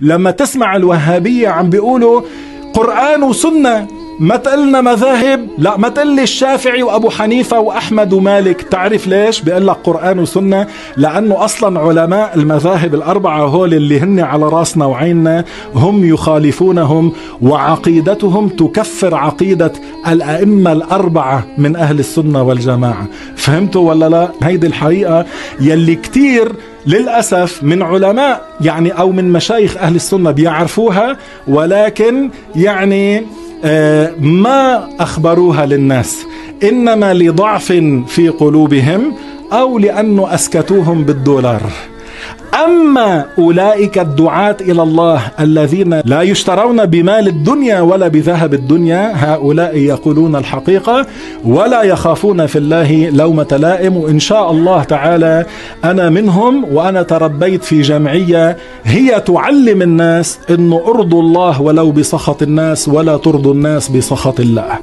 لما تسمع الوهابية عم بيقولوا قرآن وسنة. ما تقلنا مذاهب؟ لا ما تقلي الشافعي وأبو حنيفة وأحمد ومالك. تعرف ليش؟ بيقول لك قرآن وسنة. لأنه أصلا علماء المذاهب الأربعة هول اللي هن على راسنا وعيننا هم يخالفونهم وعقيدتهم تكفر عقيدة الأئمة الأربعة من أهل السنة والجماعة. فهمتوا ولا لا؟ هيدي الحقيقة يلي كتير للأسف من علماء يعني أو من مشايخ أهل السنة بيعرفوها ولكن يعني ما أخبروها للناس؟ إنما لضعف في قلوبهم أو لأنه أسكتوهم بالدولار. أما أولئك الدعاة إلى الله الذين لا يشترون بمال الدنيا ولا بذهب الدنيا هؤلاء يقولون الحقيقة ولا يخافون في الله لومة لائم. وان شاء الله تعالى أنا منهم وأنا تربيت في جمعية هي تعلم الناس إنه ارضوا الله ولو بسخط الناس ولا ترضوا الناس بسخط الله.